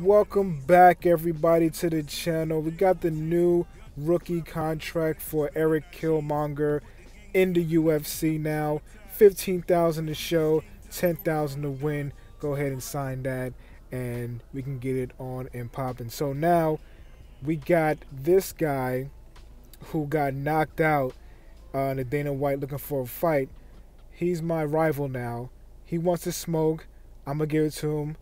Welcome back, everybody, to the channel. We got the new rookie contract for Eric Killmonger in the UFC now. 15,000 to show, 10,000 to win. Go ahead and sign that and we can get it on and popping. So now we got this guy who got knocked out uh, the Dana White looking for a fight. He's my rival now. He wants to smoke. I'm gonna give it to him,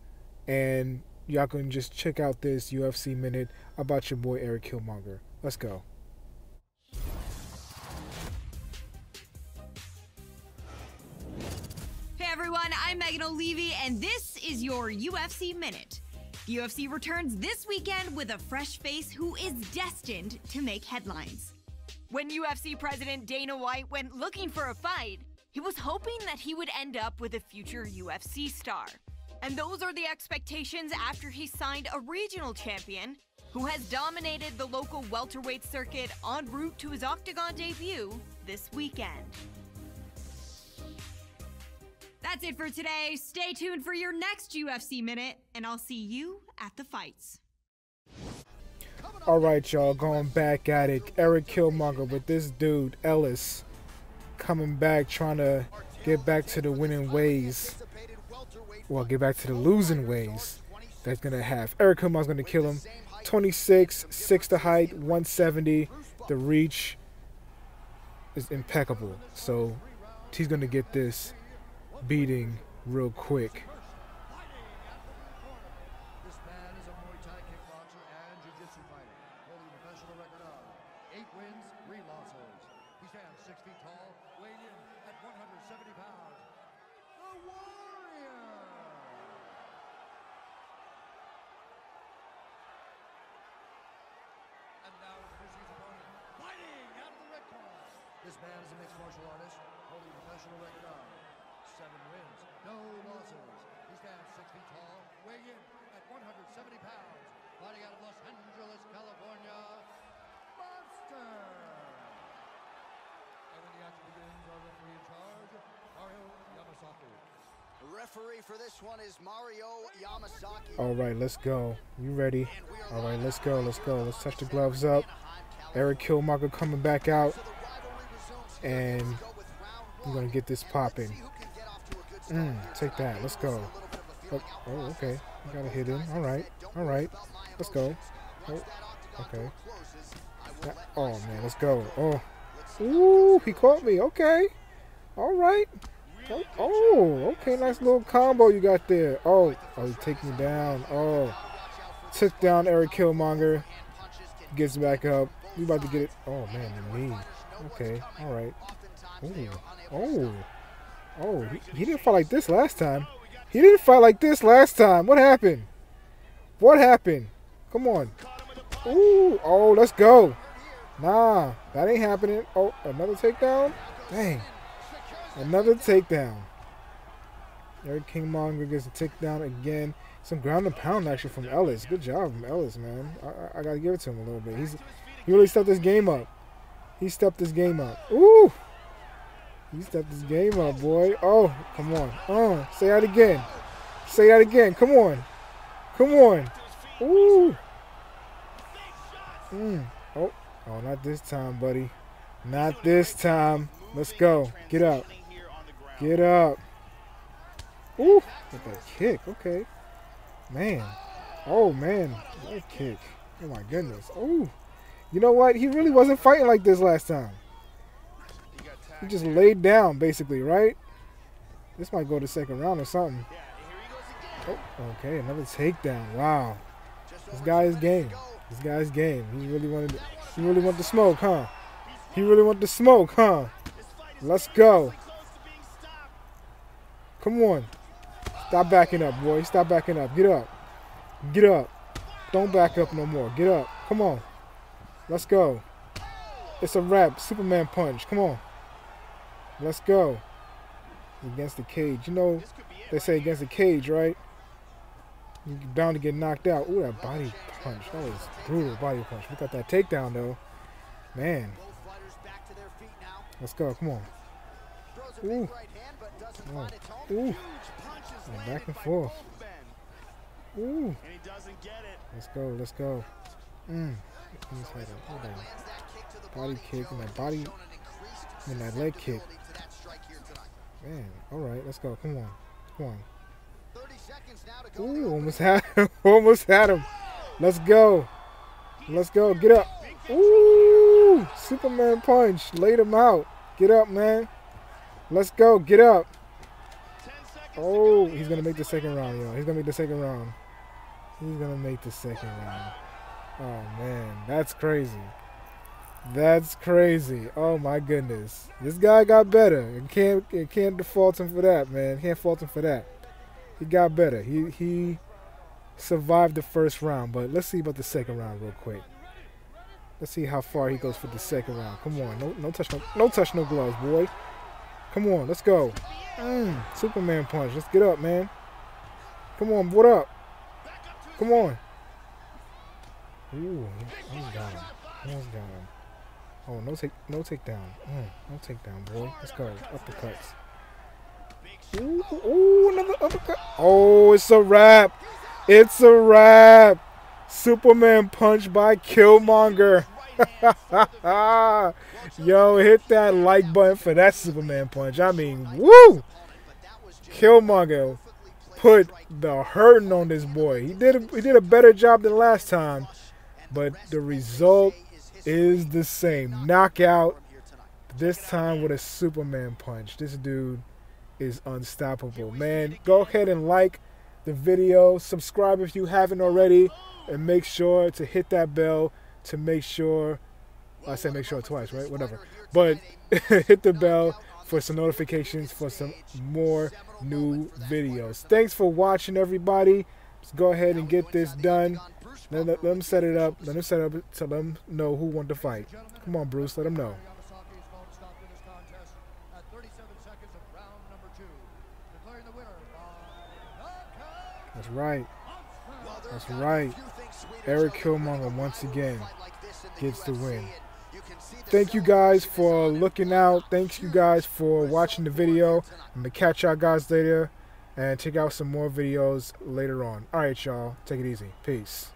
and y'all can just check out this UFC minute about your boy Eric Killmonger. Let's go. Hey everyone, I'm Megan Olivi, and this is your UFC Minute. The UFC returns this weekend with a fresh face who is destined to make headlines. When UFC President Dana White went looking for a fight, he was hoping that he would end up with a future UFC star. And those are the expectations after he signed a regional champion who has dominated the local welterweight circuit en route to his octagon debut this weekend. That's it for today. Stay tuned for your next UFC Minute, and I'll see you at the fights. All right, y'all, going back at it. Eric Killmonger with this dude, Ellis, coming back, trying to get back to the winning ways. Well, get back to the losing ways that's going to have. Eric Killmonger's going to kill him. 26, 6 to height, 170. The reach is impeccable. So he's going to get this beating real quick. This man is a Muay Thai kickboxer and jiu-jitsu fighter, holding professional record of eight wins, three losses. He stands six feet tall, weighing in at 170 pounds. The Warrior! And now introducing his opponent, fighting out of the red corner. This man is a mixed martial artist, holding a professional record of seven wins, no losses. He stands six feet tall, weighing in at 170 pounds, fighting out of Los Angeles, California, Monster. And when the action begins, our referee in charge, Mario Yamasaki. The referee for this one is Mario Yamasaki. All right, let's go. You ready? All right, let's go. Let's go. Let's touch the gloves up. Eric Killmonger coming back out, and we're gonna get this popping. Mm, take that. Let's go. Oh, oh, okay. You gotta hit him. All right. All right. Let's go. Oh, okay. Oh man, let's go. Oh, ooh, he caught me. Okay. All right. Oh, oh, okay. Nice little combo you got there. Oh, oh, he take me down. Oh, took down Eric Killmonger. Gets back up. We about to get it. Oh man, the knee. Okay. All right. Ooh. Oh. Oh, he, didn't fight like this last time. He didn't fight like this last time. What happened? What happened? Come on. Ooh. Oh, let's go. Nah, that ain't happening. Oh, another takedown? Dang. Another takedown. Eric Killmonger gets a takedown again. Some ground and pound actually from Ellis. Good job from Ellis, man. I, I, I gotta give it to him a little bit. He's he really stepped this game up. He stepped this game up. Ooh. He stepped this game up, boy. Oh, come on. Oh, say that again. Say that again. Come on. Come on. Ooh. Mm. Oh, oh, not this time, buddy. Not this time. Let's go. Get up. Get up. Ooh, with that kick. Okay. Man. Oh, man. That kick. Oh, my goodness. Ooh. You know what? He really wasn't fighting like this last time. He just laid down, basically, right? This might go to second round or something. Oh, okay, another takedown. Wow. This guy's game. This guy's game. He really wanted. to, He really wanted to smoke, huh? He really wanted to smoke, huh? Let's go. Come on. Stop backing up, boy. Stop backing up. Get up. Get up. Don't back up no more. Get up. Come on. Let's go. It's a wrap. Superman punch. Come on. Let's go. Against the cage. You know, they say against the cage, right? You're bound to get knocked out. Ooh, that body punch. That was brutal body punch. We got that takedown, though. Man. Both fighters back to their feet now. Let's go. Come on. Throws a big Ooh. right hand, but doesn't Oh. Ooh. Oh, landed back and forth. Ooh. And he doesn't get it. Let's go. Let's go. Mm. Hold on. body kick that body and that leg kick. Man, all right, let's go. Come on, come on. Ooh, almost had him. almost had him. Let's go. Let's go. Get up. Ooh, Superman punch. Laid him out. Get up, man. Let's go. Get up. Oh, he's gonna make the second round, yo. He's gonna make the second round. He's gonna make the second round. Oh man, that's crazy. That's crazy. Oh my goodness. This guy got better. And can't and can't default him for that, man. Can't fault him for that. He got better. He he survived the first round, but let's see about the second round real quick. Let's see how far he goes for the second round. Come on. No no touch no no touch no gloves, boy. Come on, let's go. Mm, Superman punch. Let's get up, man. Come on, what up? Come on. Ooh, he's got him. He's got him. Oh, no take, no takedown. Mm, no takedown, boy. Let's go. Uppercuts. Ooh, ooh, another uppercut. Oh, it's a wrap. It's a wrap. Superman punch by Killmonger. Yo, hit that like button for that Superman punch. I mean, woo! Killmonger put the hurting on this boy. He did a, he did a better job than last time, but the result is the same. Knockout. This time with a Superman punch. This dude is unstoppable. Man, go ahead and like the video. Subscribe if you haven't already. And make sure to hit that bell to make sure. I said make sure twice, right? Whatever. But hit the bell for some notifications for some more new videos. Thanks for watching, everybody. Let's go ahead and get this done. Let, let, set it up. Let them set up to let them know who won the fight. Come on, Bruce. Let them know. Yamasaki is going to stop in this contest at 37 seconds of round number two. Declaring the winner by knockout. That's right. That's right. Eric Killmonger once again gets the win. Thank you guys for looking out. Thanks you guys for watching the video. I'm going to catch y'all guys later and check out some more videos later on. All right, y'all. Take it easy. Peace.